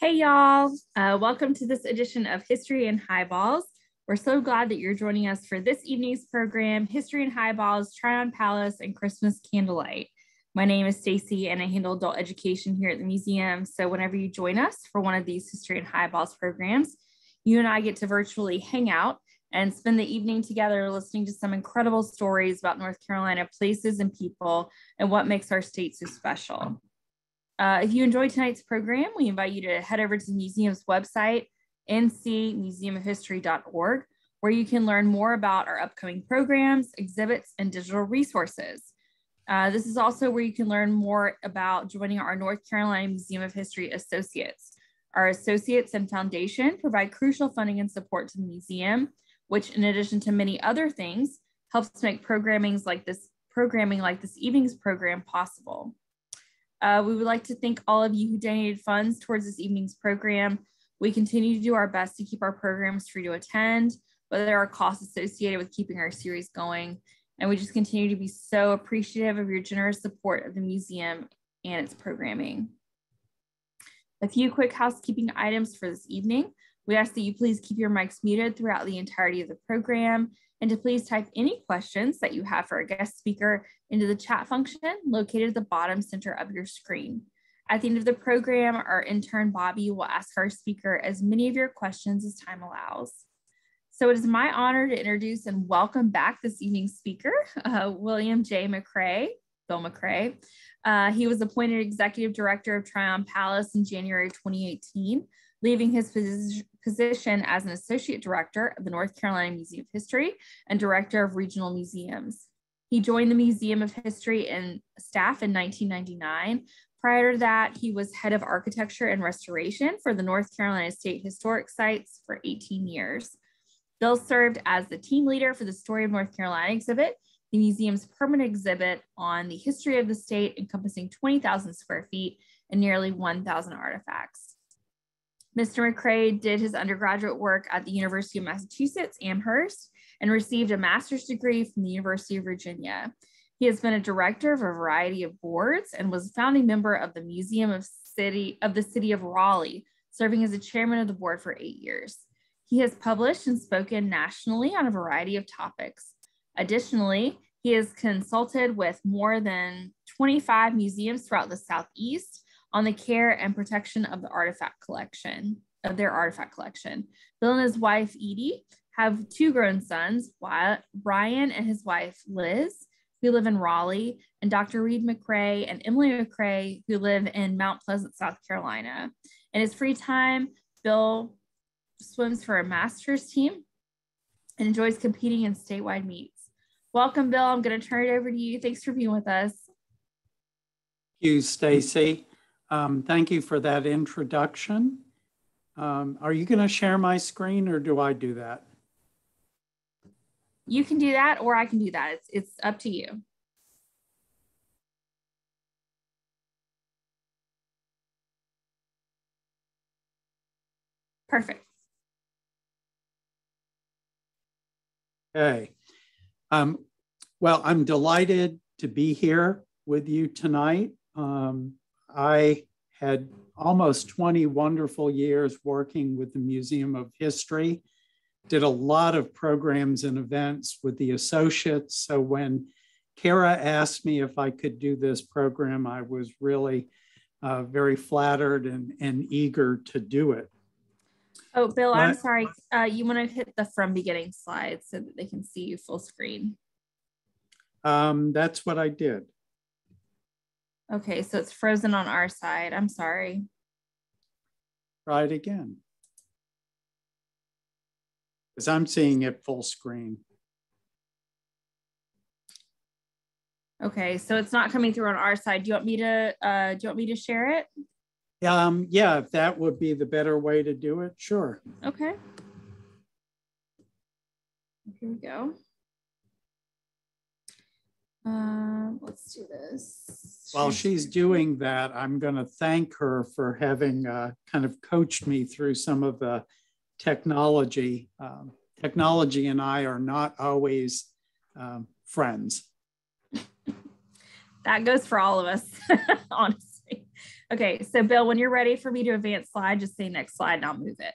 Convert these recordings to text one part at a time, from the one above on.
Hey, y'all. Uh, welcome to this edition of History and Highballs. We're so glad that you're joining us for this evening's program, History and Highballs, Tryon Palace, and Christmas Candlelight. My name is Stacy, and I handle adult education here at the museum. So whenever you join us for one of these History and Highballs programs, you and I get to virtually hang out and spend the evening together listening to some incredible stories about North Carolina places and people and what makes our state so special. Uh, if you enjoyed tonight's program, we invite you to head over to the museum's website, ncmuseumofhistory.org, where you can learn more about our upcoming programs, exhibits, and digital resources. Uh, this is also where you can learn more about joining our North Carolina Museum of History Associates. Our associates and foundation provide crucial funding and support to the museum, which in addition to many other things, helps make programming like this programming like this evening's program possible. Uh, we would like to thank all of you who donated funds towards this evening's program. We continue to do our best to keep our programs free to attend, but there are costs associated with keeping our series going. And we just continue to be so appreciative of your generous support of the museum and its programming. A few quick housekeeping items for this evening. We ask that you please keep your mics muted throughout the entirety of the program and to please type any questions that you have for a guest speaker into the chat function located at the bottom center of your screen. At the end of the program, our intern Bobby will ask our speaker as many of your questions as time allows. So it is my honor to introduce and welcome back this evening's speaker, uh, William J. McCrea, Bill McCrea. Uh, he was appointed executive director of Tryon Palace in January 2018, leaving his position as an associate director of the North Carolina Museum of History and director of regional museums. He joined the Museum of History and staff in 1999. Prior to that, he was head of architecture and restoration for the North Carolina State Historic Sites for 18 years. Bill served as the team leader for the Story of North Carolina exhibit, the museum's permanent exhibit on the history of the state encompassing 20,000 square feet and nearly 1,000 artifacts. Mr. McCrea did his undergraduate work at the University of Massachusetts Amherst and received a master's degree from the University of Virginia. He has been a director of a variety of boards and was a founding member of the Museum of City of the City of Raleigh, serving as a chairman of the board for eight years. He has published and spoken nationally on a variety of topics. Additionally, he has consulted with more than 25 museums throughout the Southeast on the care and protection of the artifact collection, of their artifact collection. Bill and his wife, Edie, have two grown sons, Brian and his wife, Liz, who live in Raleigh, and Dr. Reed McCrea and Emily McCrea, who live in Mount Pleasant, South Carolina. In his free time, Bill swims for a master's team and enjoys competing in statewide meets. Welcome, Bill. I'm going to turn it over to you. Thanks for being with us. Thank you, Stacy. Um, thank you for that introduction. Um, are you going to share my screen or do I do that? You can do that or I can do that. It's, it's up to you. Perfect. Okay. Um, well, I'm delighted to be here with you tonight. Um, I had almost 20 wonderful years working with the Museum of History, did a lot of programs and events with the associates. So when Kara asked me if I could do this program, I was really uh, very flattered and, and eager to do it. Oh, Bill, but, I'm sorry. Uh, you want to hit the from beginning slide so that they can see you full screen. Um, that's what I did. Okay, so it's frozen on our side. I'm sorry. Try it again. Because I'm seeing it full screen. Okay, so it's not coming through on our side. Do you want me to uh, do you want me to share it? Um, yeah, if that would be the better way to do it, sure. Okay. Here we go. Um, let's do this. While she's doing that, I'm going to thank her for having uh, kind of coached me through some of the technology. Um, technology and I are not always um, friends. that goes for all of us, honestly. okay, so Bill, when you're ready for me to advance slide, just say next slide and I'll move it.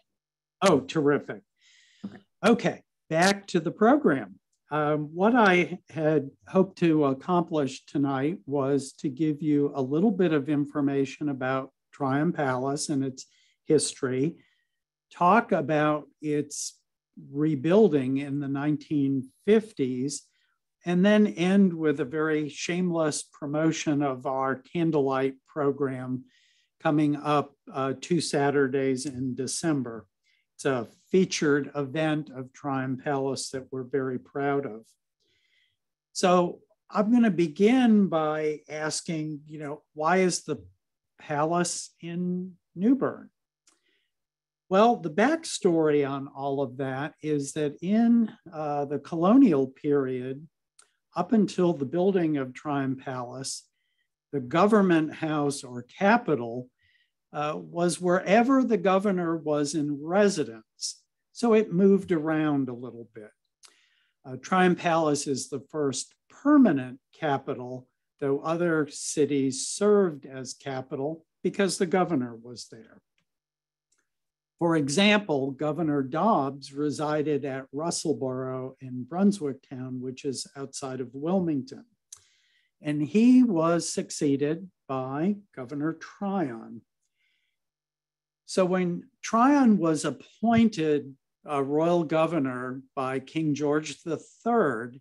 Oh, terrific. Okay, okay back to the program. Um, what I had hoped to accomplish tonight was to give you a little bit of information about Tryon Palace and its history, talk about its rebuilding in the 1950s, and then end with a very shameless promotion of our candlelight program coming up uh, two Saturdays in December. It's a featured event of Tryon Palace that we're very proud of. So I'm going to begin by asking, you know, why is the palace in New Bern? Well, the backstory on all of that is that in uh, the colonial period, up until the building of Tryon Palace, the government house or capital uh, was wherever the governor was in residence. So it moved around a little bit. Uh, Tryon Palace is the first permanent capital, though other cities served as capital because the governor was there. For example, Governor Dobbs resided at Russellborough in Brunswick Town, which is outside of Wilmington. And he was succeeded by Governor Tryon, so when Tryon was appointed a royal governor by King George III,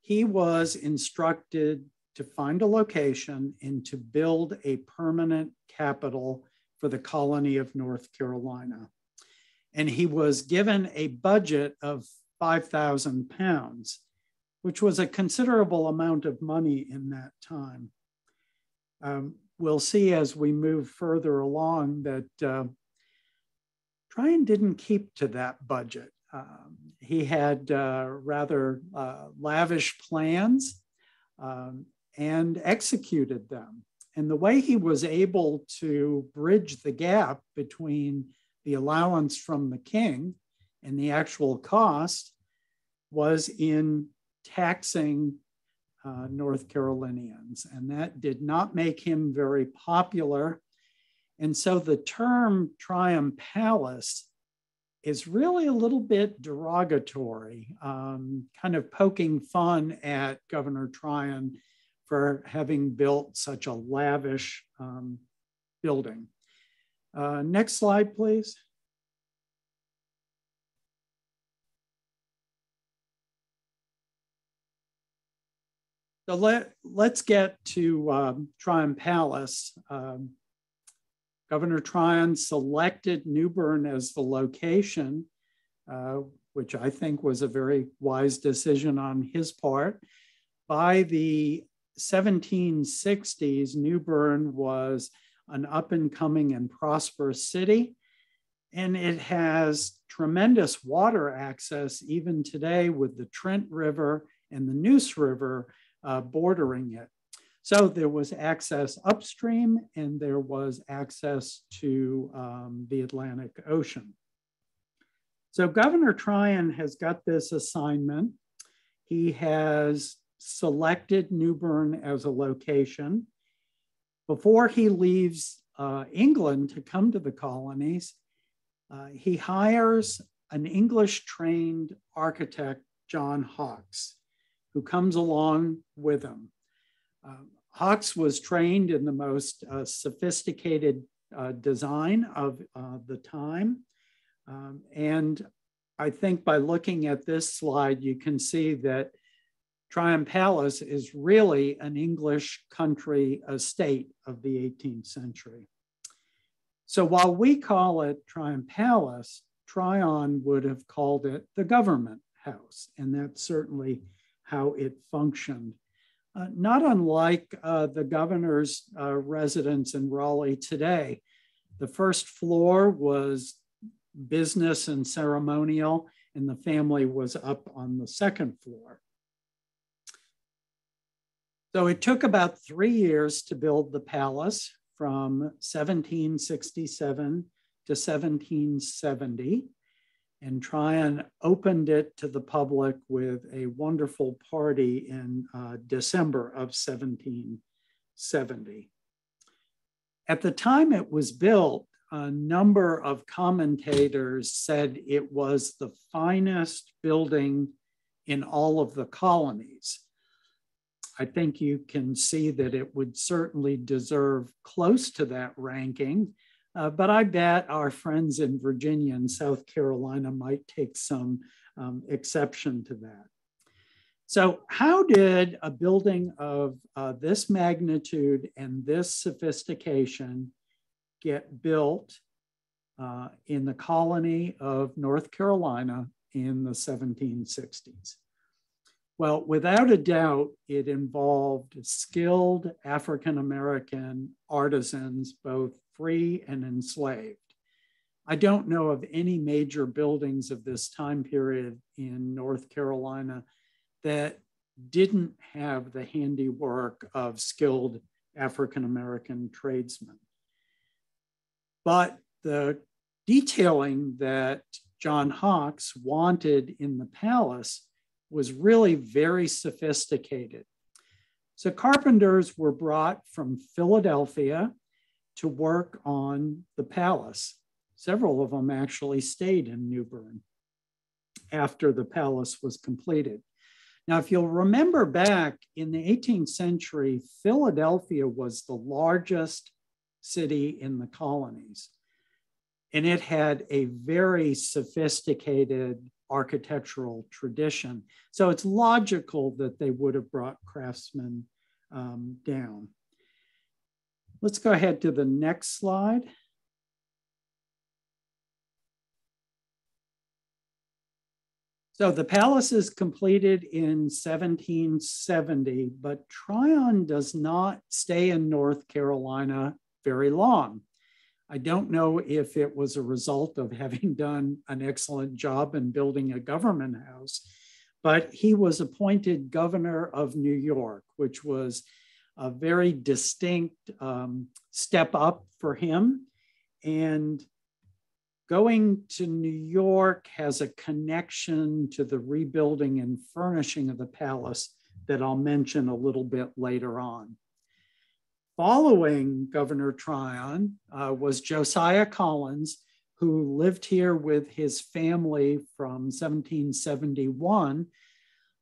he was instructed to find a location and to build a permanent capital for the colony of North Carolina. And he was given a budget of 5,000 pounds, which was a considerable amount of money in that time. Um, we'll see as we move further along that uh, Tryon didn't keep to that budget. Um, he had uh, rather uh, lavish plans um, and executed them. And the way he was able to bridge the gap between the allowance from the king and the actual cost was in taxing uh, North Carolinians. And that did not make him very popular and so the term Tryon Palace is really a little bit derogatory, um, kind of poking fun at Governor Tryon for having built such a lavish um, building. Uh, next slide, please. So let, let's get to um, Tryon Palace. Um, Governor Tryon selected New Bern as the location, uh, which I think was a very wise decision on his part. By the 1760s, New Bern was an up and coming and prosperous city, and it has tremendous water access even today with the Trent River and the Neuse River uh, bordering it. So there was access upstream and there was access to um, the Atlantic Ocean. So Governor Tryon has got this assignment. He has selected New Bern as a location. Before he leaves uh, England to come to the colonies, uh, he hires an English trained architect, John Hawks, who comes along with him. Um, Hawks was trained in the most uh, sophisticated uh, design of uh, the time. Um, and I think by looking at this slide, you can see that Tryon Palace is really an English country estate of the 18th century. So while we call it Tryon Palace, Tryon would have called it the government house, and that's certainly how it functioned uh, not unlike uh, the governor's uh, residence in Raleigh today. The first floor was business and ceremonial, and the family was up on the second floor. So it took about three years to build the palace from 1767 to 1770 and Tryon opened it to the public with a wonderful party in uh, December of 1770. At the time it was built, a number of commentators said it was the finest building in all of the colonies. I think you can see that it would certainly deserve close to that ranking, uh, but I bet our friends in Virginia and South Carolina might take some um, exception to that. So, how did a building of uh, this magnitude and this sophistication get built uh, in the colony of North Carolina in the 1760s? Well, without a doubt, it involved skilled African American artisans, both free and enslaved. I don't know of any major buildings of this time period in North Carolina that didn't have the handiwork of skilled African American tradesmen. But the detailing that John Hawks wanted in the palace was really very sophisticated. So carpenters were brought from Philadelphia to work on the palace. Several of them actually stayed in New Bern after the palace was completed. Now, if you'll remember back in the 18th century, Philadelphia was the largest city in the colonies. And it had a very sophisticated architectural tradition. So it's logical that they would have brought craftsmen um, down. Let's go ahead to the next slide. So the palace is completed in 1770, but Tryon does not stay in North Carolina very long. I don't know if it was a result of having done an excellent job in building a government house, but he was appointed governor of New York, which was a very distinct um, step up for him. And going to New York has a connection to the rebuilding and furnishing of the palace that I'll mention a little bit later on. Following Governor Tryon uh, was Josiah Collins, who lived here with his family from 1771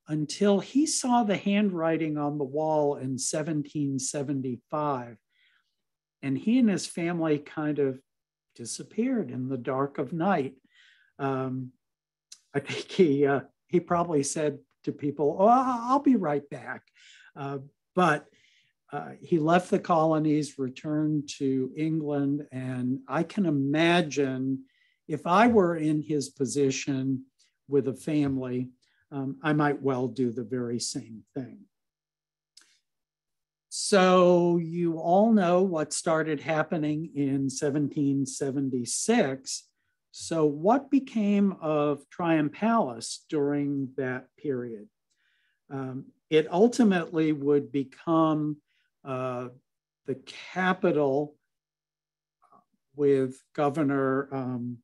until he saw the handwriting on the wall in 1775. And he and his family kind of disappeared in the dark of night. Um, I think he, uh, he probably said to people, Oh, I'll be right back. Uh, but uh, he left the colonies, returned to England, and I can imagine if I were in his position with a family, um, I might well do the very same thing. So, you all know what started happening in 1776. So, what became of Tryon Palace during that period? Um, it ultimately would become uh, the capital with Governor um,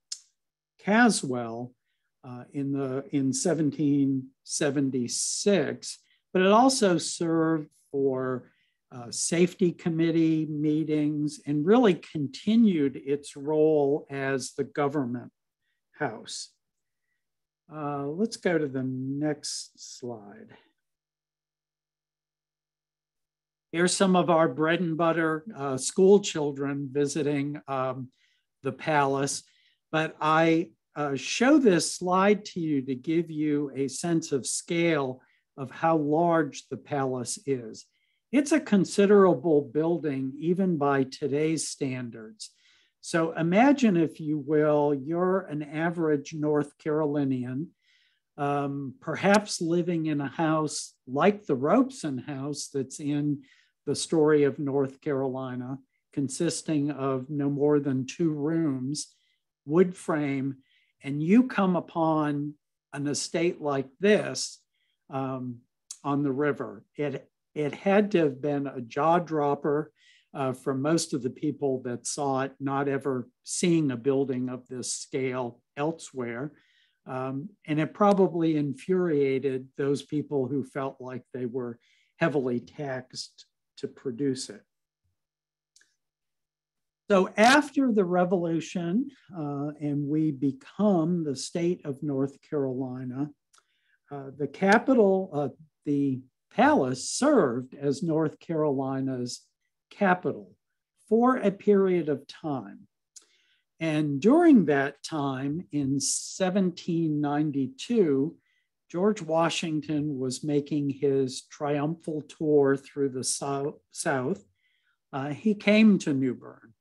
Caswell uh, in the in 1776, but it also served for uh, safety committee meetings and really continued its role as the government house. Uh, let's go to the next slide. Here's some of our bread and butter uh, school children visiting um, the palace. But I uh, show this slide to you to give you a sense of scale of how large the palace is. It's a considerable building, even by today's standards. So imagine, if you will, you're an average North Carolinian, um, perhaps living in a house like the Robeson house that's in the story of North Carolina, consisting of no more than two rooms, wood frame, and you come upon an estate like this um, on the river. It, it had to have been a jaw dropper uh, for most of the people that saw it, not ever seeing a building of this scale elsewhere. Um, and it probably infuriated those people who felt like they were heavily taxed to produce it. So after the revolution, uh, and we become the state of North Carolina, uh, the capital, uh, the palace served as North Carolina's capital for a period of time. And during that time, in 1792, George Washington was making his triumphal tour through the South. Uh, he came to New Bern.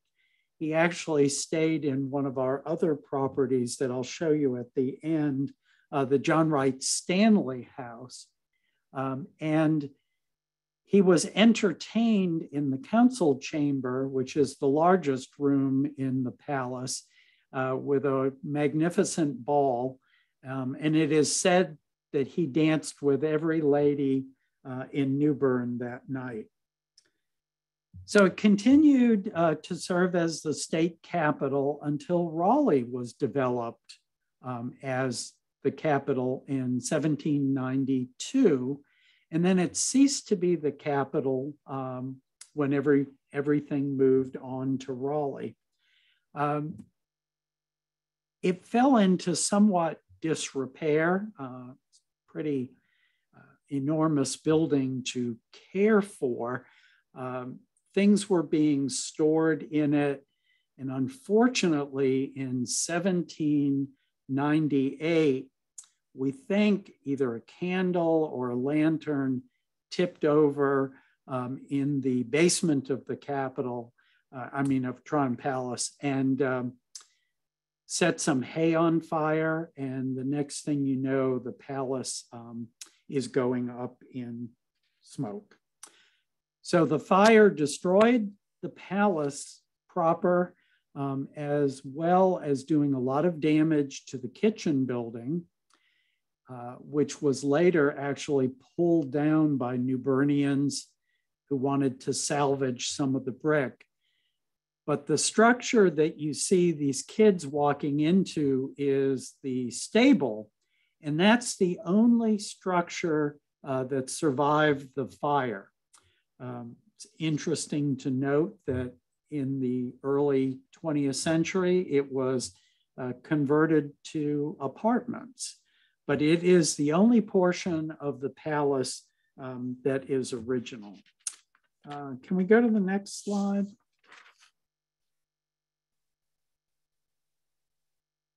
He actually stayed in one of our other properties that I'll show you at the end, uh, the John Wright Stanley House. Um, and he was entertained in the council chamber, which is the largest room in the palace, uh, with a magnificent ball. Um, and it is said that he danced with every lady uh, in New Bern that night. So it continued uh, to serve as the state capital until Raleigh was developed um, as the capital in 1792 and then it ceased to be the capital um, when every, everything moved on to Raleigh. Um, it fell into somewhat disrepair, uh, pretty uh, enormous building to care for. Um, things were being stored in it. And unfortunately, in 1798, we think either a candle or a lantern tipped over um, in the basement of the Capitol, uh, I mean, of Tryon Palace, and um, set some hay on fire. And the next thing you know, the palace um, is going up in smoke. So the fire destroyed the palace proper, um, as well as doing a lot of damage to the kitchen building, uh, which was later actually pulled down by New Bernians who wanted to salvage some of the brick. But the structure that you see these kids walking into is the stable, and that's the only structure uh, that survived the fire. Um, it's interesting to note that in the early 20th century, it was uh, converted to apartments but it is the only portion of the palace um, that is original. Uh, can we go to the next slide?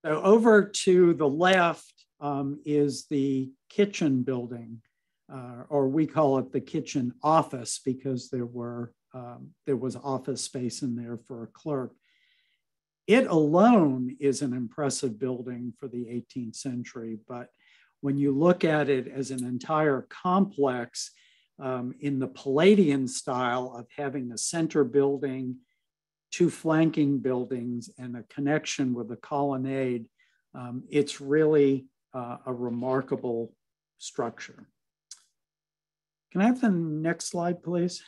So over to the left um, is the kitchen building, uh, or we call it the kitchen office because there were um, there was office space in there for a clerk. It alone is an impressive building for the 18th century, but when you look at it as an entire complex um, in the Palladian style of having a center building, two flanking buildings, and a connection with a colonnade, um, it's really uh, a remarkable structure. Can I have the next slide, please?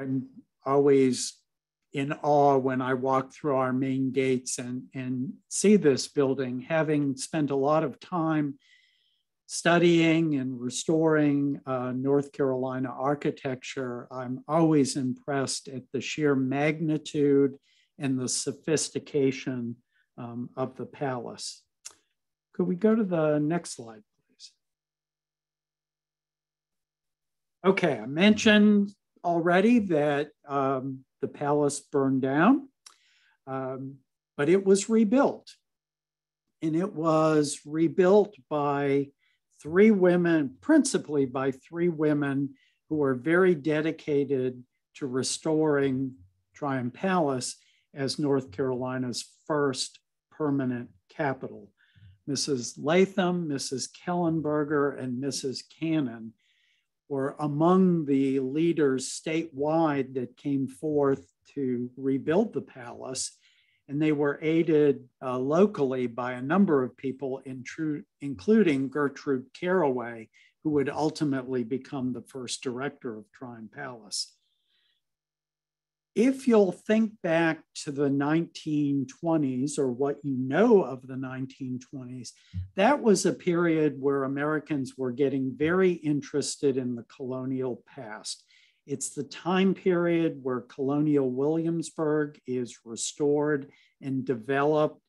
I'm always in awe when I walk through our main gates and, and see this building, having spent a lot of time studying and restoring uh, North Carolina architecture. I'm always impressed at the sheer magnitude and the sophistication um, of the palace. Could we go to the next slide, please? Okay, I mentioned already that um, the palace burned down, um, but it was rebuilt. And it was rebuilt by three women, principally by three women who were very dedicated to restoring Tryon Palace as North Carolina's first permanent capital. Mrs. Latham, Mrs. Kellenberger, and Mrs. Cannon were among the leaders statewide that came forth to rebuild the palace. And they were aided uh, locally by a number of people, including Gertrude Carraway, who would ultimately become the first director of Tryon Palace. If you'll think back to the 1920s or what you know of the 1920s, that was a period where Americans were getting very interested in the colonial past. It's the time period where colonial Williamsburg is restored and developed.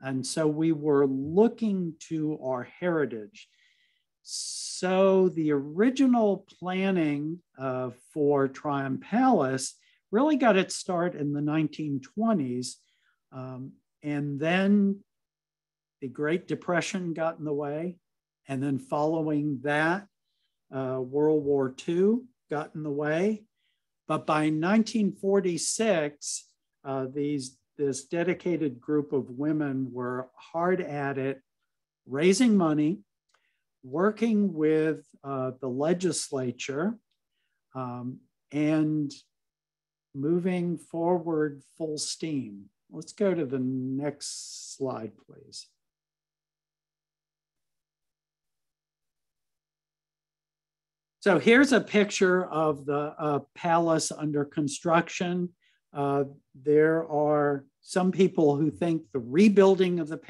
And so we were looking to our heritage. So the original planning uh, for Tryon Palace really got its start in the 1920s. Um, and then the Great Depression got in the way. And then following that, uh, World War II got in the way. But by 1946, uh, these, this dedicated group of women were hard at it, raising money, working with uh, the legislature, um, and moving forward full steam. Let's go to the next slide, please. So here's a picture of the uh, palace under construction. Uh, there are some people who think the rebuilding of the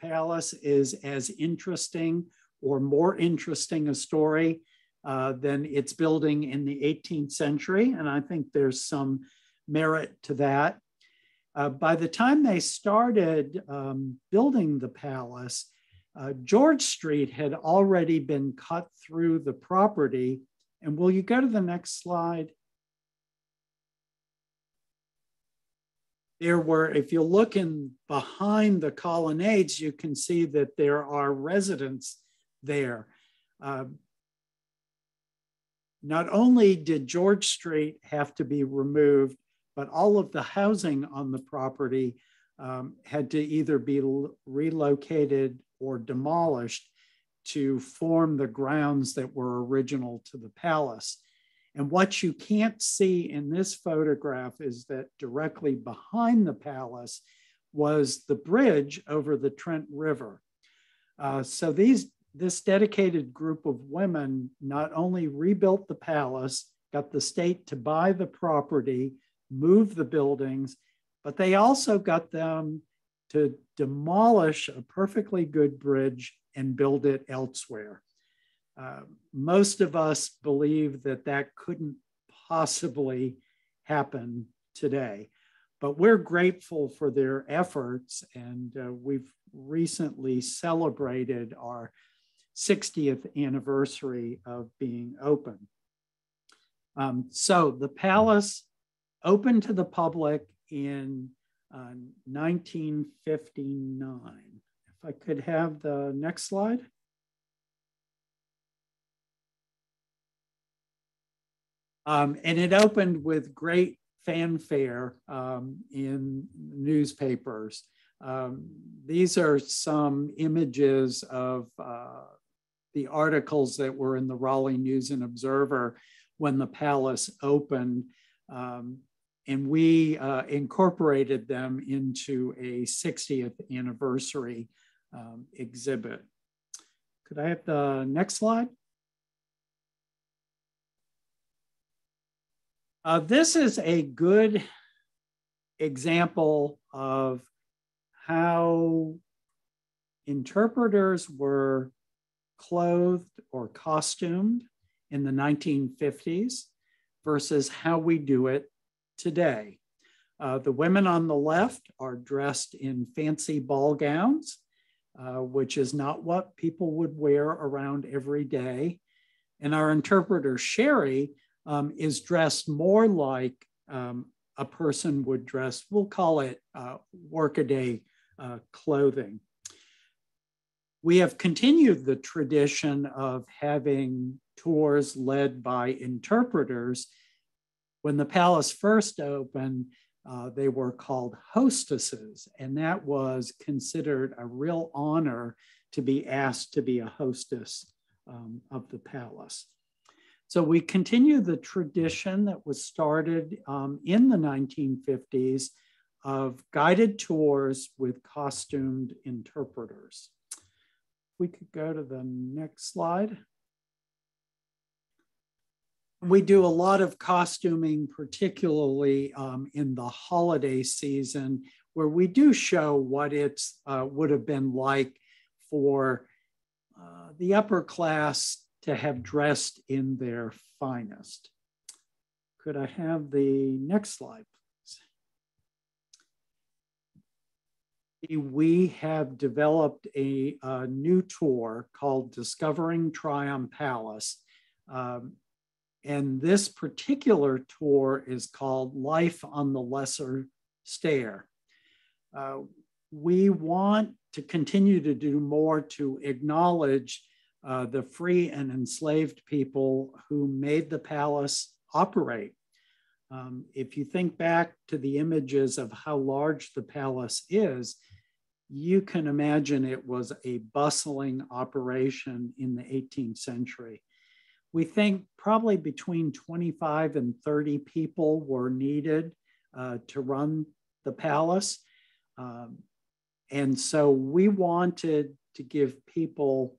palace is as interesting or more interesting a story uh, than its building in the 18th century. And I think there's some merit to that. Uh, by the time they started um, building the palace, uh, George Street had already been cut through the property. And will you go to the next slide? There were, if you look in behind the colonnades, you can see that there are residents there. Uh, not only did George Street have to be removed, but all of the housing on the property um, had to either be relocated or demolished to form the grounds that were original to the palace. And what you can't see in this photograph is that directly behind the palace was the bridge over the Trent River. Uh, so these this dedicated group of women not only rebuilt the palace, got the state to buy the property, move the buildings, but they also got them to demolish a perfectly good bridge and build it elsewhere. Uh, most of us believe that that couldn't possibly happen today, but we're grateful for their efforts, and uh, we've recently celebrated our 60th anniversary of being open. Um, so the palace opened to the public in uh, 1959. If I could have the next slide. Um, and it opened with great fanfare um, in newspapers. Um, these are some images of uh, the articles that were in the Raleigh News and Observer when the palace opened. Um, and we uh, incorporated them into a 60th anniversary um, exhibit. Could I have the next slide? Uh, this is a good example of how interpreters were clothed or costumed in the 1950s versus how we do it today. Uh, the women on the left are dressed in fancy ball gowns, uh, which is not what people would wear around every day. And our interpreter, Sherry, um, is dressed more like um, a person would dress, we'll call it uh, workaday uh, clothing we have continued the tradition of having tours led by interpreters. When the palace first opened, uh, they were called hostesses, and that was considered a real honor to be asked to be a hostess um, of the palace. So we continue the tradition that was started um, in the 1950s of guided tours with costumed interpreters we could go to the next slide. We do a lot of costuming, particularly um, in the holiday season, where we do show what it uh, would have been like for uh, the upper class to have dressed in their finest. Could I have the next slide, please? We have developed a, a new tour called Discovering Tryon Palace. Um, and this particular tour is called Life on the Lesser Stair. Uh, we want to continue to do more to acknowledge uh, the free and enslaved people who made the palace operate. Um, if you think back to the images of how large the palace is, you can imagine it was a bustling operation in the 18th century. We think probably between 25 and 30 people were needed uh, to run the palace. Um, and so we wanted to give people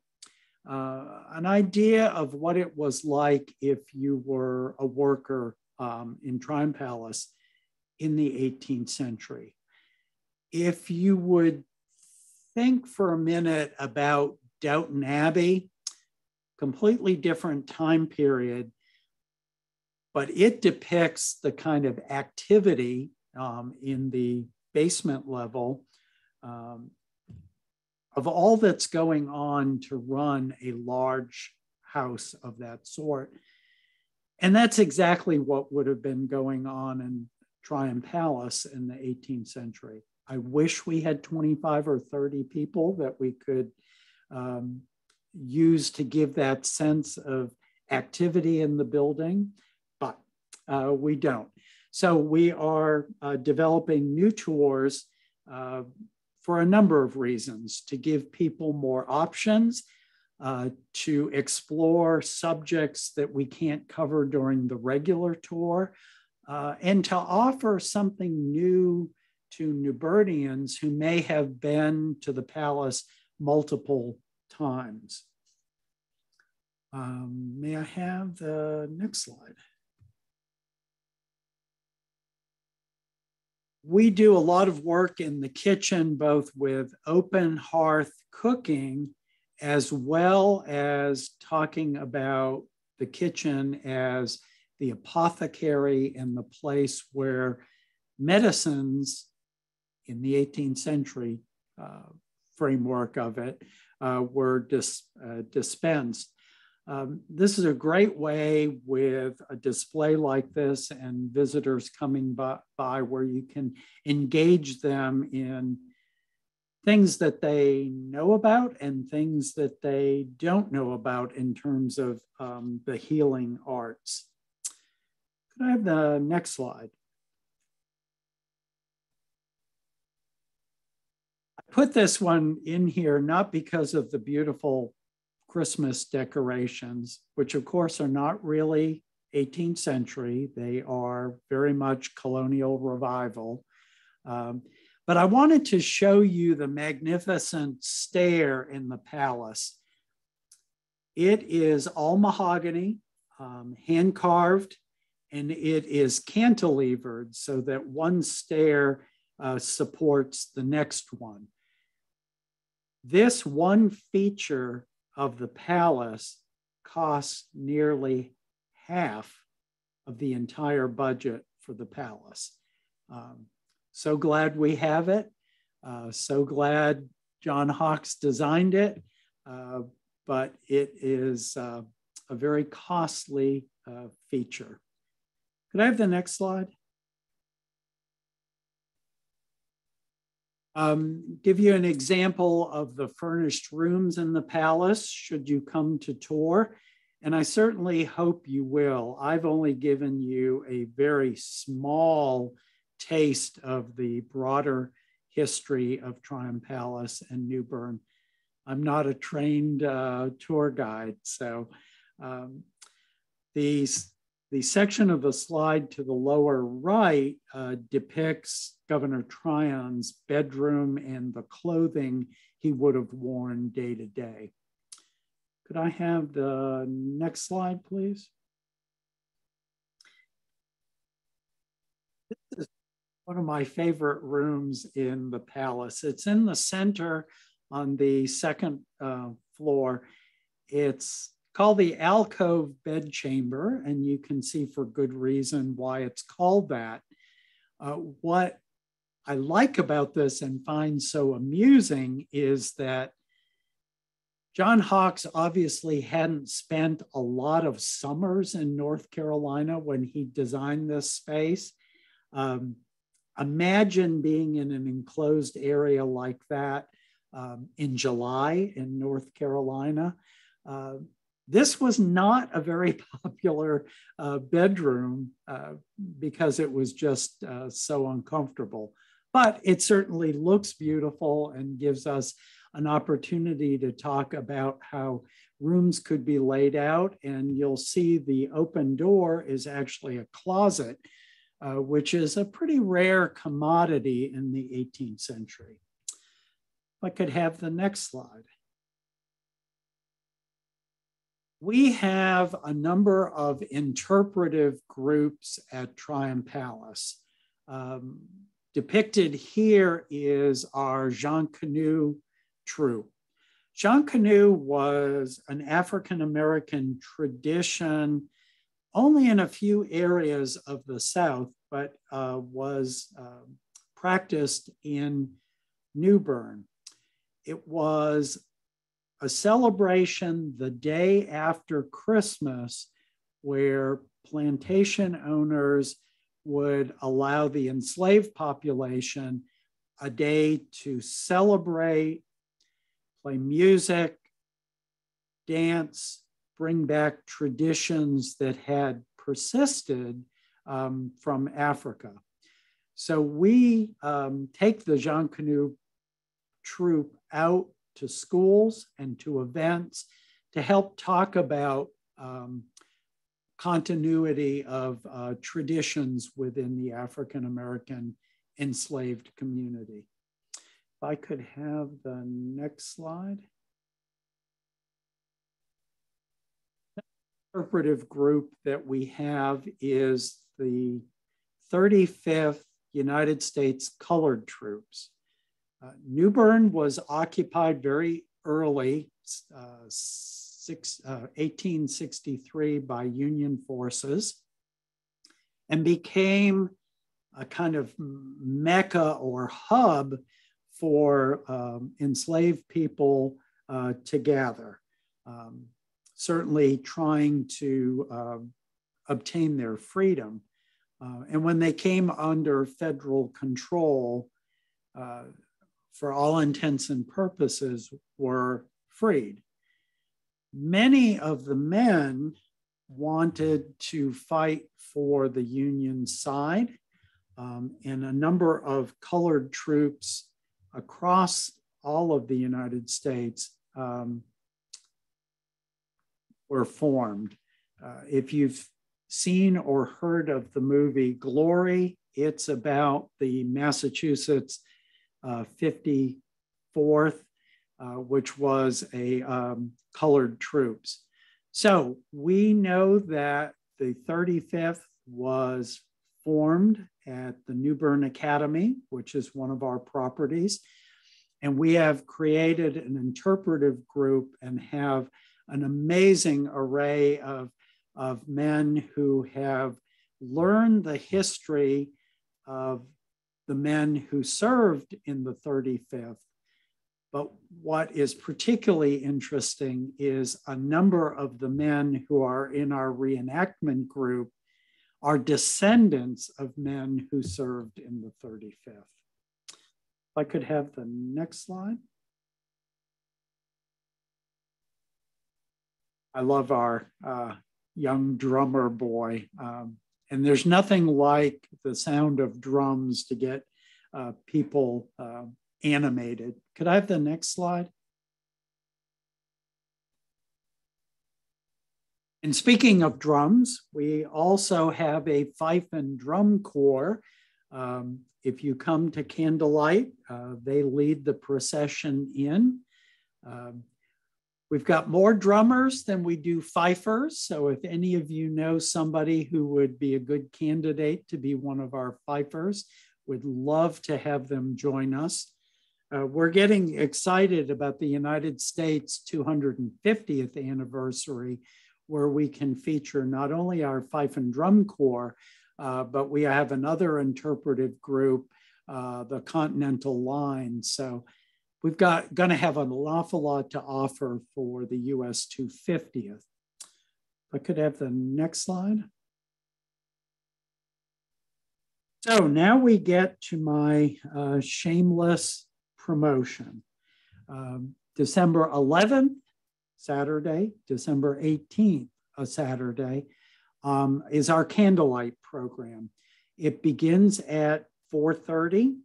uh, an idea of what it was like if you were a worker um, in Tryon Palace in the 18th century. If you would think for a minute about Downton Abbey, completely different time period, but it depicts the kind of activity um, in the basement level um, of all that's going on to run a large house of that sort. And that's exactly what would have been going on in Tryon Palace in the 18th century. I wish we had 25 or 30 people that we could um, use to give that sense of activity in the building, but uh, we don't. So we are uh, developing new tours uh, for a number of reasons to give people more options, uh, to explore subjects that we can't cover during the regular tour, uh, and to offer something new to New Bernians who may have been to the palace multiple times. Um, may I have the next slide? we do a lot of work in the kitchen, both with open hearth cooking, as well as talking about the kitchen as the apothecary and the place where medicines in the 18th century uh, framework of it uh, were dis, uh, dispensed. Um, this is a great way with a display like this and visitors coming by, by, where you can engage them in things that they know about and things that they don't know about in terms of um, the healing arts. Could I have the next slide? I put this one in here not because of the beautiful Christmas decorations, which of course are not really 18th century. They are very much colonial revival. Um, but I wanted to show you the magnificent stair in the palace. It is all mahogany, um, hand carved, and it is cantilevered so that one stair uh, supports the next one. This one feature of the palace costs nearly half of the entire budget for the palace. Um, so glad we have it. Uh, so glad John Hawks designed it, uh, but it is uh, a very costly uh, feature. Could I have the next slide? Um, give you an example of the furnished rooms in the palace should you come to tour. And I certainly hope you will. I've only given you a very small taste of the broader history of Tryon Palace and New Bern. I'm not a trained uh, tour guide, so um, these the section of the slide to the lower right uh, depicts Governor Tryon's bedroom and the clothing he would have worn day to day. Could I have the next slide, please? One of my favorite rooms in the palace. It's in the center on the second uh, floor. It's called the alcove bedchamber, and you can see for good reason why it's called that. Uh, what I like about this and find so amusing is that John Hawks obviously hadn't spent a lot of summers in North Carolina when he designed this space. Um, imagine being in an enclosed area like that um, in July in North Carolina. Uh, this was not a very popular uh, bedroom uh, because it was just uh, so uncomfortable. But it certainly looks beautiful and gives us an opportunity to talk about how rooms could be laid out. And you'll see the open door is actually a closet, uh, which is a pretty rare commodity in the 18th century. I could have the next slide. We have a number of interpretive groups at Tryon Palace. Um, depicted here is our Junkanoo troupe. Junkanoo was an African American tradition only in a few areas of the South, but uh, was uh, practiced in New Bern. It was a celebration the day after Christmas where plantation owners would allow the enslaved population a day to celebrate, play music, dance, bring back traditions that had persisted um, from Africa. So we um, take the Junkanoo troupe out to schools and to events to help talk about um, continuity of uh, traditions within the African American enslaved community. If I could have the next slide. Interpretive group that we have is the 35th United States Colored Troops. Uh, New Bern was occupied very early, uh, six, uh, 1863 by Union forces and became a kind of mecca or hub for um, enslaved people uh, to gather. Um, certainly trying to uh, obtain their freedom. Uh, and when they came under federal control, uh, for all intents and purposes, were freed. Many of the men wanted to fight for the Union side, um, and a number of colored troops across all of the United States um, were formed. Uh, if you've seen or heard of the movie Glory, it's about the Massachusetts uh, 54th, uh, which was a um, colored troops. So we know that the 35th was formed at the New Bern Academy, which is one of our properties. And we have created an interpretive group and have an amazing array of, of men who have learned the history of the men who served in the 35th. But what is particularly interesting is a number of the men who are in our reenactment group are descendants of men who served in the 35th. If I could have the next slide. I love our uh, young drummer boy. Um, and there's nothing like the sound of drums to get uh, people uh, animated. Could I have the next slide? And speaking of drums, we also have a fife and drum corps. Um, if you come to Candlelight, uh, they lead the procession in. Um, We've got more drummers than we do fifers. So if any of you know somebody who would be a good candidate to be one of our fifers, would love to have them join us. Uh, we're getting excited about the United States 250th anniversary, where we can feature not only our fife and drum corps, uh, but we have another interpretive group, uh, the Continental Line. So we've got going to have an awful lot to offer for the US 250th. I could have the next slide. So now we get to my uh, shameless promotion. Um, December 11th, Saturday, December 18th, a Saturday, um, is our candlelight program. It begins at 4.30.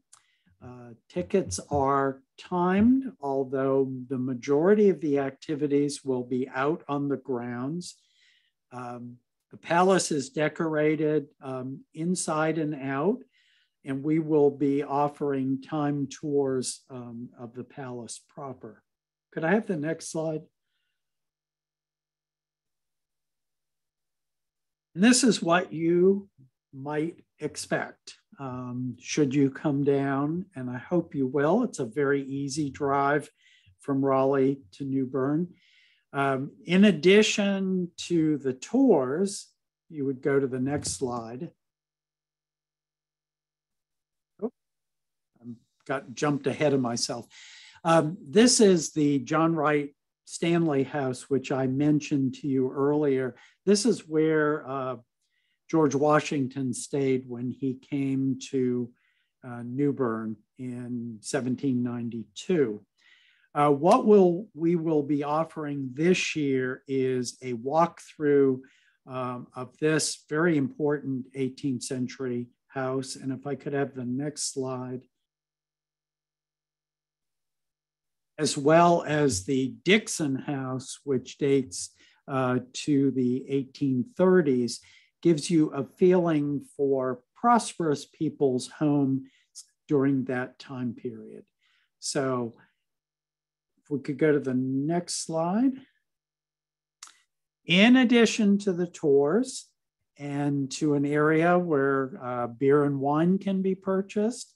Uh, tickets are timed, although the majority of the activities will be out on the grounds. Um, the palace is decorated um, inside and out, and we will be offering time tours um, of the palace proper. Could I have the next slide? And this is what you might expect um, should you come down, and I hope you will. It's a very easy drive from Raleigh to New Bern. Um, in addition to the tours, you would go to the next slide. Oh, I got jumped ahead of myself. Um, this is the John Wright Stanley House, which I mentioned to you earlier. This is where uh, George Washington stayed when he came to uh, New Bern in 1792. Uh, what will we will be offering this year is a walkthrough um, of this very important 18th century house. And if I could have the next slide. As well as the Dixon House, which dates uh, to the 1830s, gives you a feeling for prosperous people's home during that time period. So if we could go to the next slide. In addition to the tours and to an area where uh, beer and wine can be purchased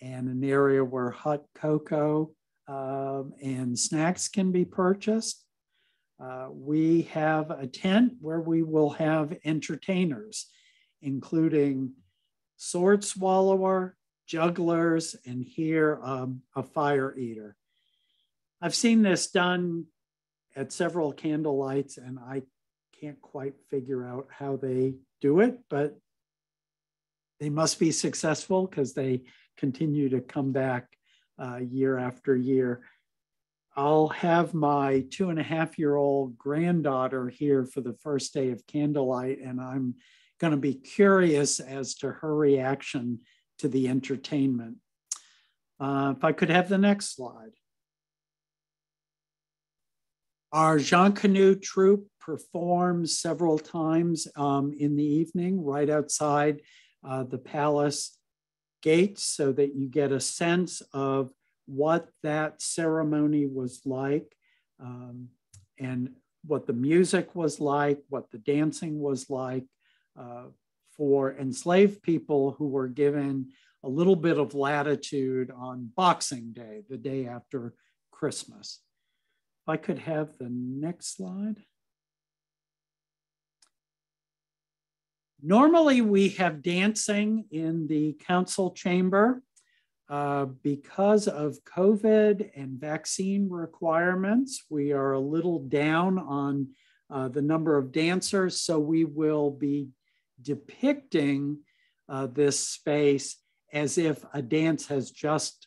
and an area where hot cocoa um, and snacks can be purchased, uh, we have a tent where we will have entertainers, including sword swallower, jugglers, and here um, a fire eater. I've seen this done at several candlelights, and I can't quite figure out how they do it, but they must be successful because they continue to come back uh, year after year. I'll have my two and a half year old granddaughter here for the first day of candlelight, and I'm going to be curious as to her reaction to the entertainment. Uh, if I could have the next slide. Our Junkanoo troupe performs several times um, in the evening right outside uh, the palace gates so that you get a sense of what that ceremony was like um, and what the music was like, what the dancing was like uh, for enslaved people who were given a little bit of latitude on Boxing Day, the day after Christmas. If I could have the next slide. Normally we have dancing in the council chamber. Uh, because of COVID and vaccine requirements, we are a little down on uh, the number of dancers. So we will be depicting uh, this space as if a dance has just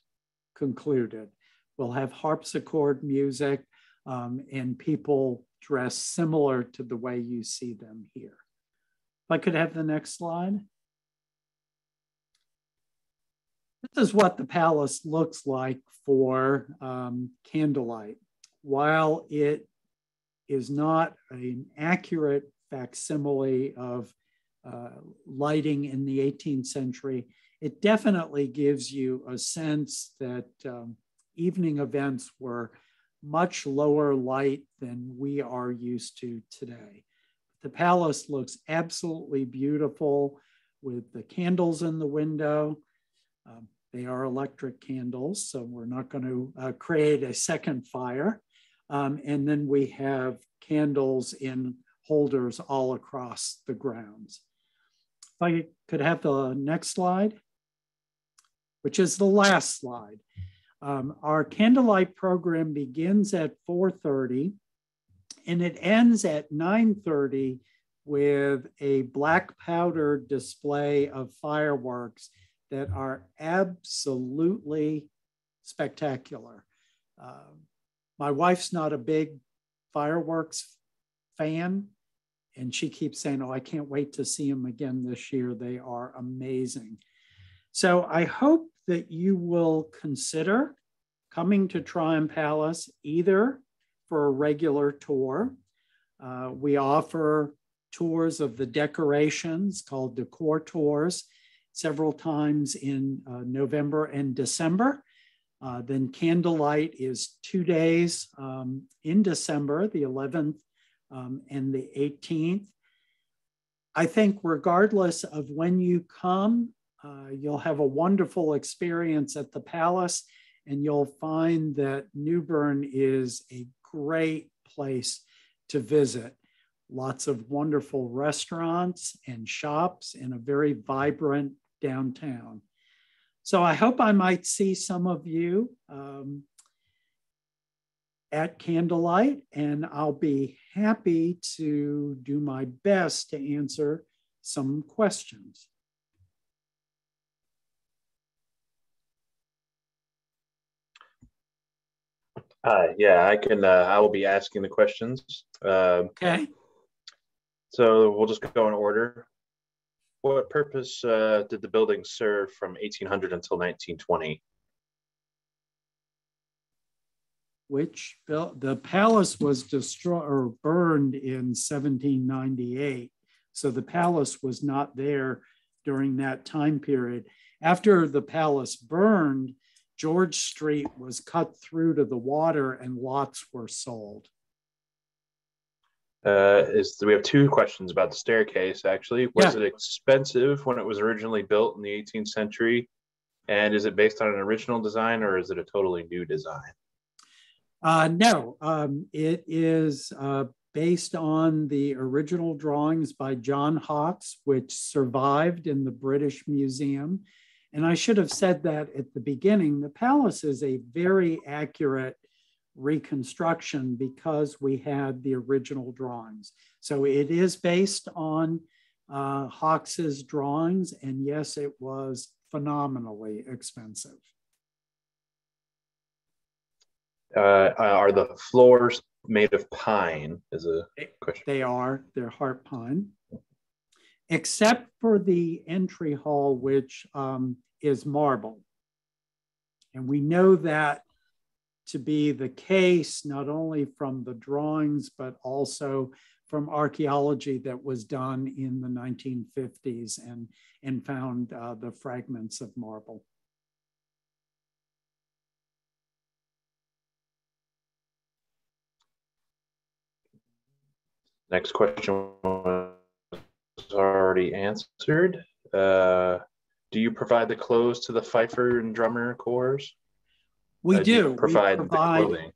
concluded. We'll have harpsichord music um, and people dress similar to the way you see them here. If I could have the next slide. This is what the palace looks like for um, candlelight. While it is not an accurate facsimile of uh, lighting in the 18th century, it definitely gives you a sense that um, evening events were much lower light than we are used to today. The palace looks absolutely beautiful with the candles in the window. Um, they are electric candles, so we're not going to uh, create a second fire. Um, and then we have candles in holders all across the grounds. If I could have the next slide, which is the last slide. Um, our candlelight program begins at 4.30 and it ends at 9.30 with a black powder display of fireworks that are absolutely spectacular. Uh, my wife's not a big fireworks fan, and she keeps saying, Oh, I can't wait to see them again this year. They are amazing. So I hope that you will consider coming to Tryon Palace either for a regular tour. Uh, we offer tours of the decorations called decor tours several times in uh, November and December. Uh, then candlelight is two days um, in December, the 11th um, and the 18th. I think regardless of when you come, uh, you'll have a wonderful experience at the palace and you'll find that New Bern is a great place to visit. Lots of wonderful restaurants and shops in a very vibrant downtown. So I hope I might see some of you um, at candlelight, and I'll be happy to do my best to answer some questions. Hi, yeah, I can. Uh, I will be asking the questions. Uh, okay. So we'll just go in order. What purpose uh, did the building serve from 1800 until 1920? Which the palace was destroyed or burned in 1798. So the palace was not there during that time period. After the palace burned, George Street was cut through to the water and lots were sold. Uh, is we have two questions about the staircase actually. Was yeah. it expensive when it was originally built in the 18th century? And is it based on an original design or is it a totally new design? Uh, no, um, it is uh, based on the original drawings by John Hawks, which survived in the British Museum and I should have said that at the beginning. The palace is a very accurate reconstruction because we had the original drawings. So it is based on uh, Hawks's drawings, and yes, it was phenomenally expensive. Uh, are the floors made of pine? Is a question. They are. They're heart pine except for the entry hall, which um, is marble. And we know that to be the case, not only from the drawings, but also from archaeology that was done in the 1950s and, and found uh, the fragments of marble. Next question was already answered. Uh, do you provide the clothes to the fifer and drummer corps? We do. provide, we provide the clothing.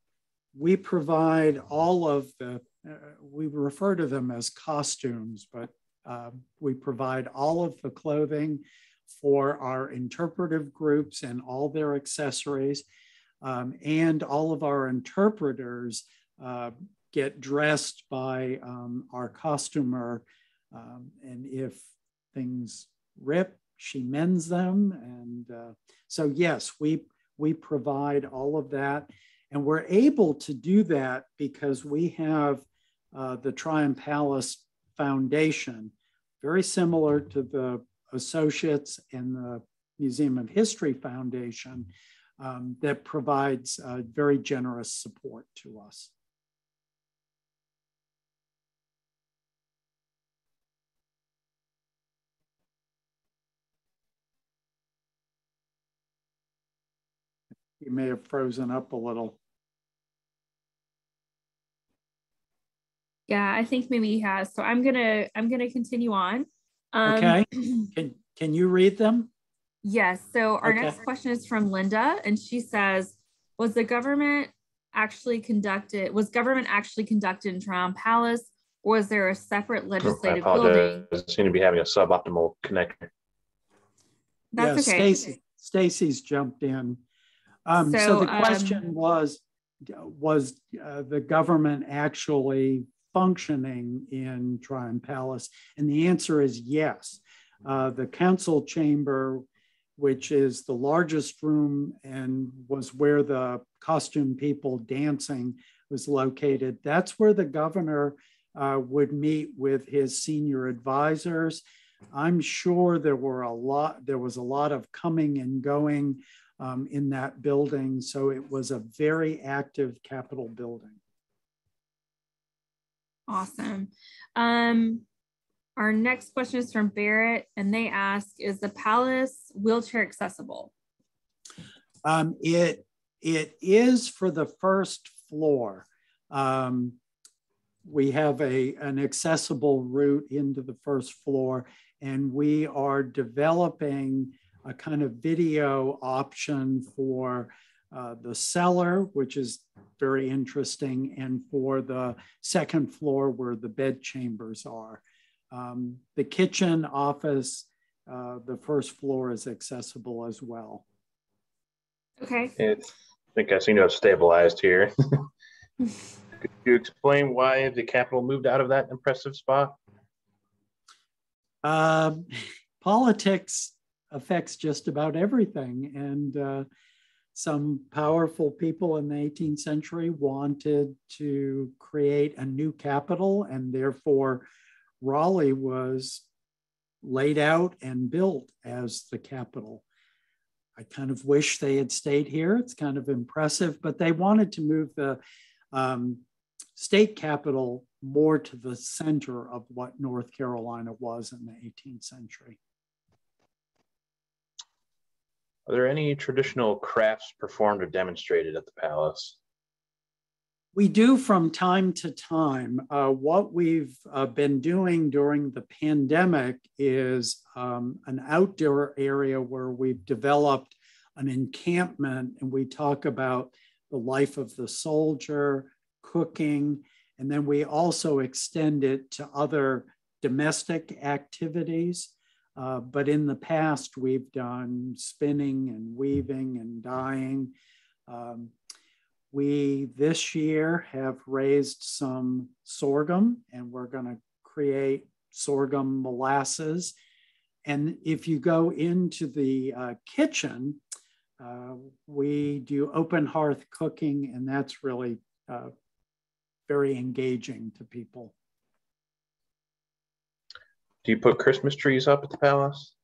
We provide all of the. Uh, we refer to them as costumes, but uh, we provide all of the clothing for our interpretive groups and all their accessories, um, and all of our interpreters uh, get dressed by um, our costumer um, and if things rip, she mends them. And uh, so, yes, we, we provide all of that. And we're able to do that because we have uh, the Tryon Palace Foundation, very similar to the Associates and the Museum of History Foundation, um, that provides uh, very generous support to us. You may have frozen up a little. Yeah, I think maybe he has. So I'm gonna I'm gonna continue on. Um, okay. Can can you read them? Yes. So our okay. next question is from Linda, and she says, "Was the government actually conducted? Was government actually conducted in Tryon Palace, or was there a separate legislative oh, building?" I seem to be having a suboptimal connection. That's yeah, okay. Stacy, Stacy's jumped in. Um, so, so, the question um, was: Was uh, the government actually functioning in Tryon Palace? And the answer is yes. Uh, the council chamber, which is the largest room and was where the costume people dancing was located, that's where the governor uh, would meet with his senior advisors. I'm sure there were a lot, there was a lot of coming and going um, in that building. So it was a very active Capitol building. Awesome. Um, our next question is from Barrett, and they ask Is the palace wheelchair accessible? Um, it, it is for the first floor. Um, we have a, an accessible route into the first floor, and we are developing a kind of video option for uh, the cellar, which is very interesting, and for the second floor where the bed chambers are. Um, the kitchen, office, uh, the first floor is accessible as well. Okay. I think I seem to have stabilized here. Could you explain why the Capitol moved out of that impressive spot? Uh, politics affects just about everything. And uh, some powerful people in the 18th century wanted to create a new capital, and therefore Raleigh was laid out and built as the capital. I kind of wish they had stayed here. It's kind of impressive, but they wanted to move the um, state capital more to the center of what North Carolina was in the 18th century. Are there any traditional crafts performed or demonstrated at the palace? We do from time to time. Uh, what we've uh, been doing during the pandemic is um, an outdoor area where we've developed an encampment and we talk about the life of the soldier, cooking, and then we also extend it to other domestic activities. Uh, but in the past, we've done spinning and weaving and dyeing. Um, we this year have raised some sorghum and we're going to create sorghum molasses. And if you go into the uh, kitchen, uh, we do open hearth cooking, and that's really uh, very engaging to people. Do you put Christmas trees up at the palace?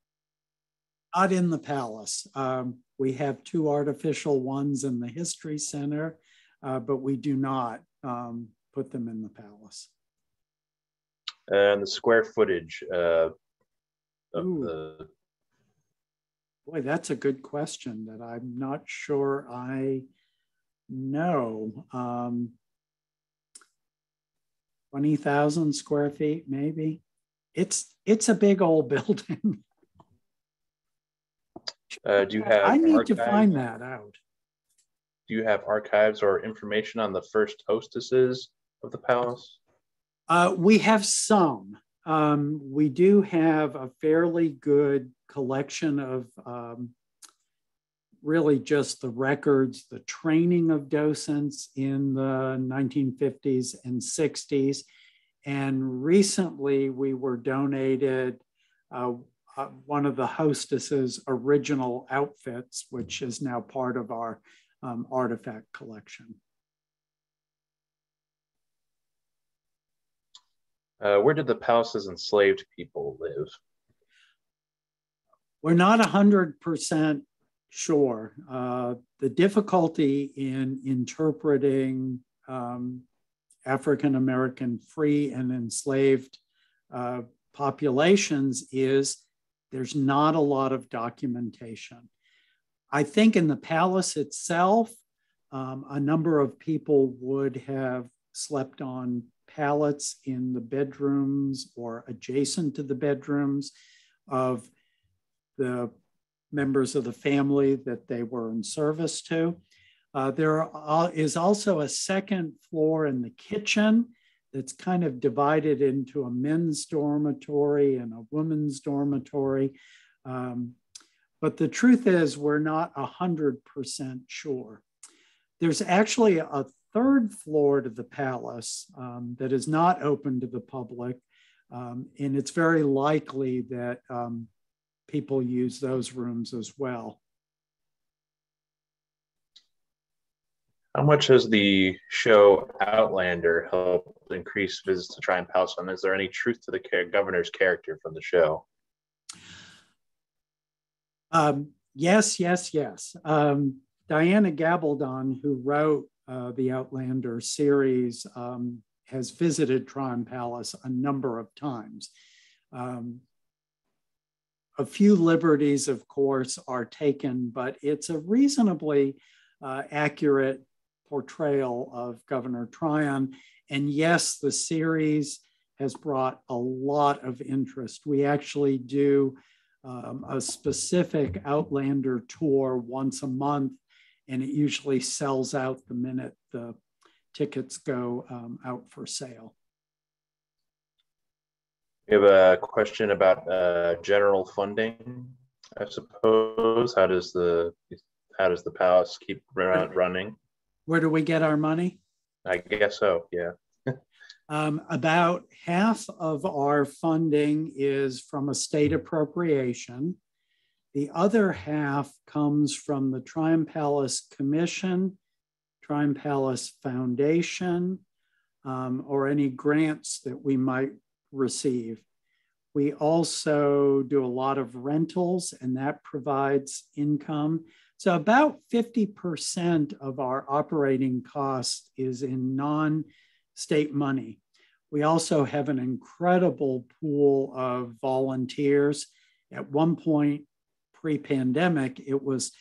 Not in the palace. Um, we have two artificial ones in the History Center, uh, but we do not um, put them in the palace. And the square footage uh, of Ooh. the. Boy, that's a good question that I'm not sure I know. Um, 20,000 square feet, maybe it's it's a big old building. Uh, do you have? I need archives? to find that out. Do you have archives or information on the first hostesses of the palace? Uh, we have some. Um, we do have a fairly good collection of um, really just the records, the training of docents in the 1950s and 60s. And recently we were donated uh, uh, one of the hostess's original outfits, which is now part of our um, artifact collection. Uh, where did the palace's enslaved people live? We're not 100% sure. Uh, the difficulty in interpreting um, African American free and enslaved uh, populations is there's not a lot of documentation. I think in the palace itself, um, a number of people would have slept on pallets in the bedrooms or adjacent to the bedrooms of the members of the family that they were in service to. Uh, there is also a second floor in the kitchen that's kind of divided into a men's dormitory and a women's dormitory. Um, but the truth is, we're not 100% sure. There's actually a third floor to the palace um, that is not open to the public. Um, and it's very likely that um, people use those rooms as well. How much has the show Outlander helped increase visits to Palace? And is there any truth to the governor's character from the show? Um, yes, yes, yes. Um, Diana Gabaldon, who wrote uh, the Outlander series, um, has visited Tryon Palace a number of times. Um, a few liberties, of course, are taken, but it's a reasonably uh, accurate portrayal of Governor Tryon. And yes, the series has brought a lot of interest. We actually do um, a specific Outlander tour once a month, and it usually sells out the minute the tickets go um, out for sale. We have a question about uh, general funding. I suppose how does the how does the palace keep running? Where do we get our money? I guess so, yeah. um, about half of our funding is from a state appropriation. The other half comes from the Tryon Palace Commission, Tryon Palace Foundation, um, or any grants that we might receive. We also do a lot of rentals, and that provides income. So about 50% of our operating cost is in non-state money. We also have an incredible pool of volunteers. At one point pre-pandemic, it was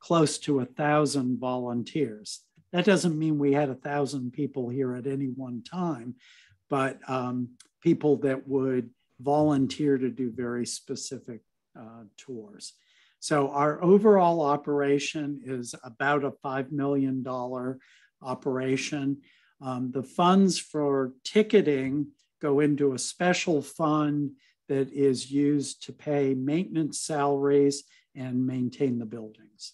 close to a thousand volunteers. That doesn't mean we had a thousand people here at any one time, but um, people that would volunteer to do very specific uh, tours. So our overall operation is about a $5 million operation. Um, the funds for ticketing go into a special fund that is used to pay maintenance salaries and maintain the buildings.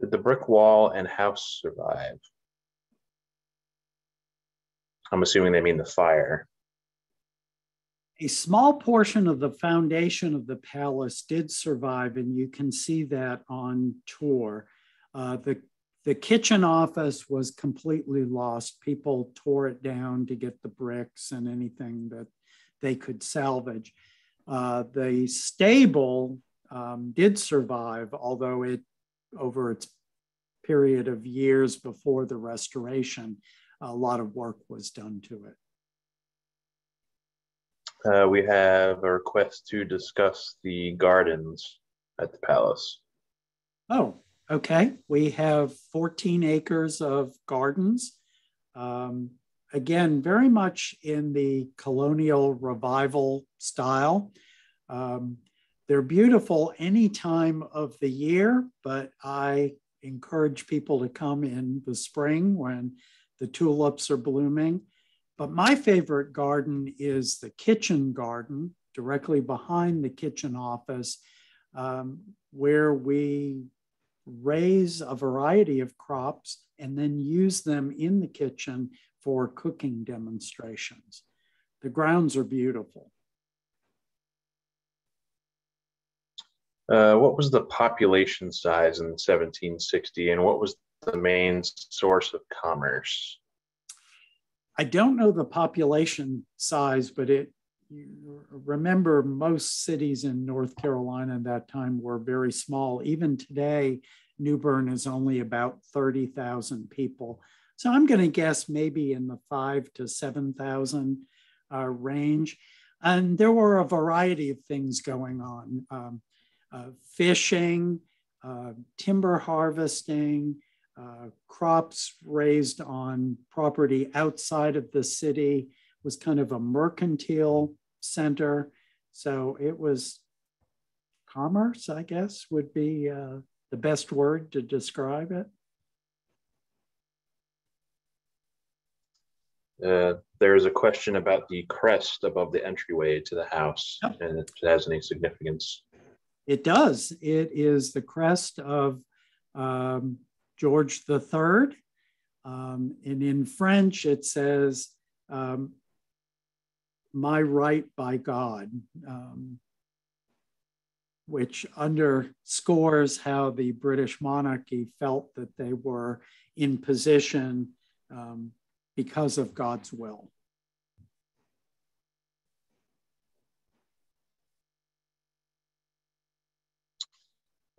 Did the brick wall and house survive? I'm assuming they mean the fire a small portion of the foundation of the palace did survive, and you can see that on tour. Uh, the, the kitchen office was completely lost. People tore it down to get the bricks and anything that they could salvage. Uh, the stable um, did survive, although it, over its period of years before the restoration, a lot of work was done to it. Uh, we have a request to discuss the gardens at the palace. Oh, okay. We have 14 acres of gardens. Um, again, very much in the colonial revival style. Um, they're beautiful any time of the year, but I encourage people to come in the spring when the tulips are blooming. But my favorite garden is the kitchen garden, directly behind the kitchen office, um, where we raise a variety of crops and then use them in the kitchen for cooking demonstrations. The grounds are beautiful. Uh, what was the population size in 1760 and what was the main source of commerce? I don't know the population size, but it remember most cities in North Carolina at that time were very small. Even today, New Bern is only about 30,000 people. So I'm going to guess maybe in the five to 7,000 uh, range. And there were a variety of things going on um, uh, fishing, uh, timber harvesting, uh, crops raised on property outside of the city, was kind of a mercantile center. So it was commerce, I guess, would be uh, the best word to describe it. Uh, there's a question about the crest above the entryway to the house yep. and if it has any significance. It does. It is the crest of um, George III. Um, and in French, it says, um, My right by God, um, which underscores how the British monarchy felt that they were in position um, because of God's will.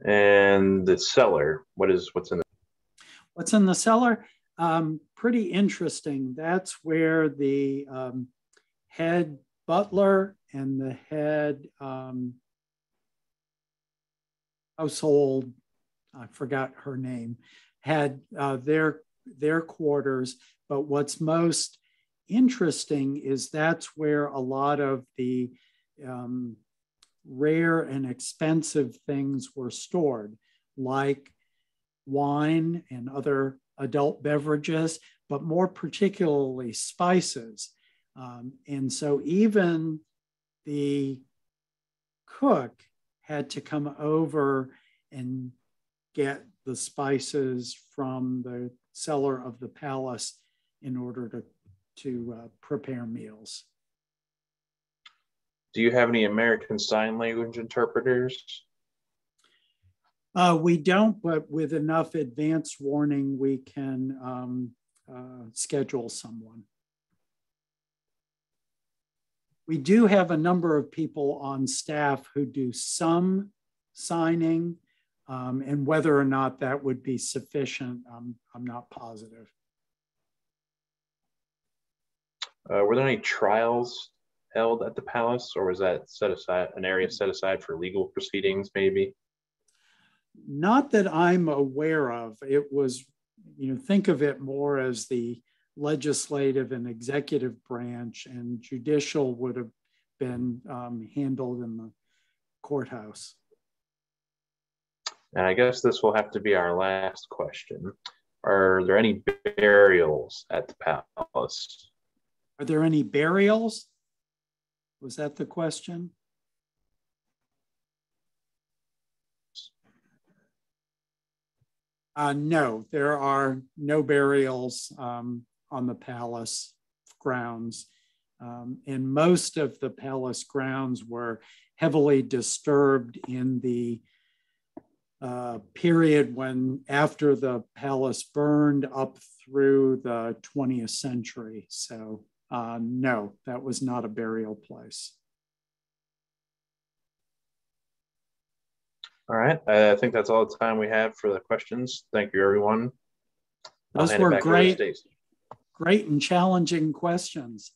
And the cellar, what is what's in the what's in the cellar? Um, pretty interesting. That's where the um, head butler and the head um, household, I forgot her name, had uh, their their quarters. But what's most interesting is that's where a lot of the um, rare and expensive things were stored, like wine and other adult beverages, but more particularly spices. Um, and so even the cook had to come over and get the spices from the cellar of the palace in order to, to uh, prepare meals. Do you have any American Sign Language interpreters? Uh, we don't, but with enough advance warning, we can um, uh, schedule someone. We do have a number of people on staff who do some signing, um, and whether or not that would be sufficient, um, I'm not positive. Uh, were there any trials held at the palace, or was that set aside an area set aside for legal proceedings, maybe? Not that I'm aware of. It was, you know, think of it more as the legislative and executive branch, and judicial would have been um, handled in the courthouse. And I guess this will have to be our last question. Are there any burials at the palace? Are there any burials? Was that the question? Uh, no, there are no burials um, on the palace grounds. Um, and most of the palace grounds were heavily disturbed in the uh, period when after the palace burned up through the 20th century. So uh, no, that was not a burial place. All right. I think that's all the time we have for the questions. Thank you, everyone. Those were great, great and challenging questions.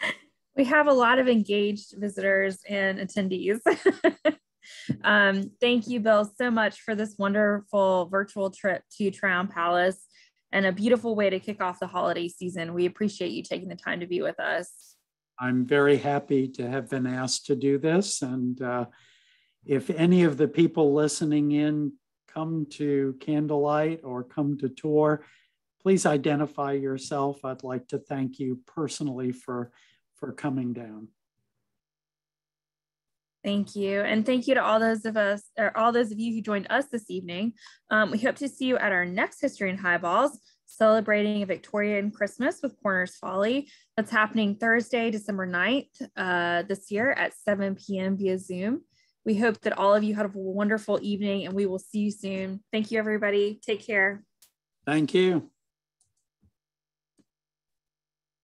We have a lot of engaged visitors and attendees. um, thank you, Bill, so much for this wonderful virtual trip to Tryon Palace and a beautiful way to kick off the holiday season. We appreciate you taking the time to be with us. I'm very happy to have been asked to do this. And uh, if any of the people listening in come to Candlelight or come to tour, please identify yourself. I'd like to thank you personally for, for coming down. Thank you. And thank you to all those of us, or all those of you who joined us this evening. Um, we hope to see you at our next History and Highballs, celebrating a Victorian Christmas with Körner's Folly. That's happening Thursday, December 9th uh, this year at 7 p.m. via Zoom. We hope that all of you had a wonderful evening and we will see you soon. Thank you, everybody. Take care. Thank you.